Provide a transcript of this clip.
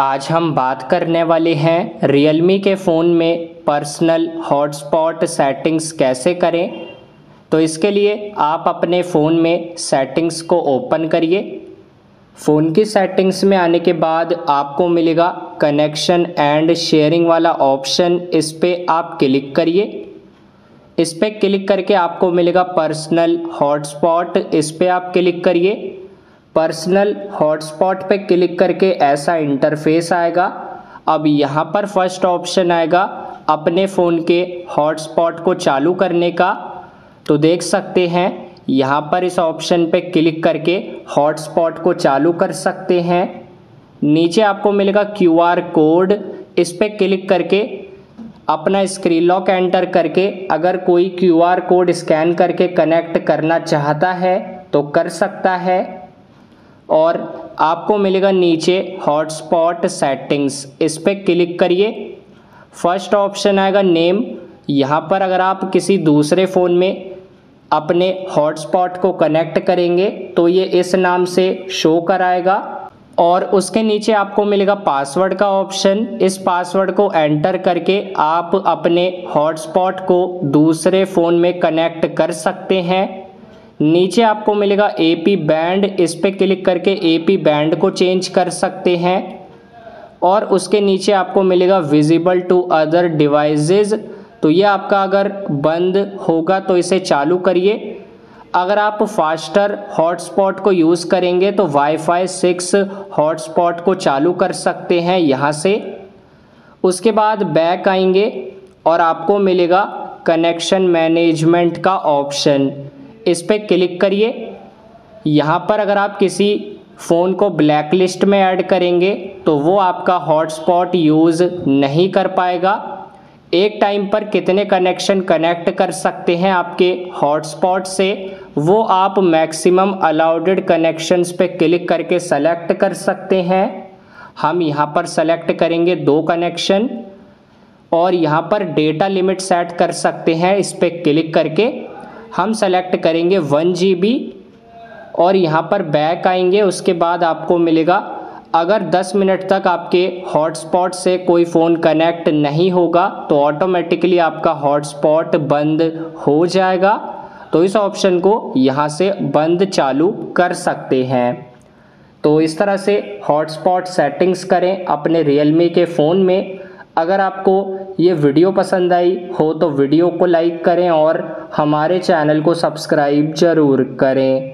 आज हम बात करने वाले हैं रियलमी के फ़ोन में पर्सनल हॉटस्पॉट सेटिंग्स कैसे करें? तो इसके लिए आप अपने फ़ोन में सेटिंग्स को ओपन करिए। फ़ोन की सेटिंग्स में आने के बाद आपको मिलेगा कनेक्शन एंड शेयरिंग वाला ऑप्शन इस पर आप क्लिक करिए। इस पर क्लिक करके आपको मिलेगा पर्सनल हॉटस्पॉट इस पर आप क्लिक करिए। पर्सनल हॉटस्पॉट पे क्लिक करके ऐसा इंटरफेस आएगा। अब यहाँ पर फ़र्स्ट ऑप्शन आएगा अपने फ़ोन के हॉटस्पॉट को चालू करने का। तो देख सकते हैं, यहाँ पर इस ऑप्शन पे क्लिक करके हॉटस्पॉट को चालू कर सकते हैं। नीचे आपको मिलेगा क्यूआर कोड। इस पर क्लिक करके अपना स्क्रीन लॉक एंटर करके अगर कोई क्यूआर कोड स्कैन करके कनेक्ट करना चाहता है तो कर सकता है। और आपको मिलेगा नीचे हॉटस्पॉट सेटिंग्स इस पर क्लिक करिए। फ़र्स्ट ऑप्शन आएगा नेम। यहाँ पर अगर आप किसी दूसरे फ़ोन में अपने हॉटस्पॉट को कनेक्ट करेंगे तो ये इस नाम से शो कराएगा। और उसके नीचे आपको मिलेगा पासवर्ड का ऑप्शन इस पासवर्ड को एंटर करके आप अपने हॉटस्पॉट को दूसरे फ़ोन में कनेक्ट कर सकते हैं। नीचे आपको मिलेगा ए पी बैंड इस पर क्लिक करके ए पी बैंड को चेंज कर सकते हैं। और उसके नीचे आपको मिलेगा विजिबल टू अदर डिवाइसेस तो ये आपका अगर बंद होगा तो इसे चालू करिए। अगर आप फास्टर हॉटस्पॉट को यूज़ करेंगे तो वाईफाई सिक्स हॉटस्पॉट को चालू कर सकते हैं यहाँ से। उसके बाद बैक आएँगे और आपको मिलेगा कनेक्शन मैनेजमेंट का ऑप्शन इस पर क्लिक करिए। यहाँ पर अगर आप किसी फ़ोन को ब्लैक लिस्ट में ऐड करेंगे तो वो आपका हॉटस्पॉट यूज़ नहीं कर पाएगा। एक टाइम पर कितने कनेक्शन कनेक्ट कर सकते हैं आपके हॉटस्पॉट से, वो आप मैक्सिमम अलाउडेड कनेक्शंस पे क्लिक करके सेलेक्ट कर सकते हैं। हम यहाँ पर सेलेक्ट करेंगे दो कनेक्शन, और यहाँ पर डेटा लिमिट सेट कर सकते हैं। इस पर क्लिक करके हम सेलेक्ट करेंगे वन जी बी और यहाँ पर बैक आएँगे, उसके बाद आपको मिलेगा, अगर 10 मिनट तक आपके हॉटस्पॉट से कोई फ़ोन कनेक्ट नहीं होगा तो ऑटोमेटिकली आपका हॉटस्पॉट बंद हो जाएगा। तो इस ऑप्शन को यहाँ से बंद चालू कर सकते हैं। तो इस तरह से हॉटस्पॉट सेटिंग्स करें अपने रियलमी के फ़ोन में। अगर आपको ये वीडियो पसंद आई हो तो वीडियो को लाइक करें और हमारे चैनल को सब्सक्राइब ज़रूर करें।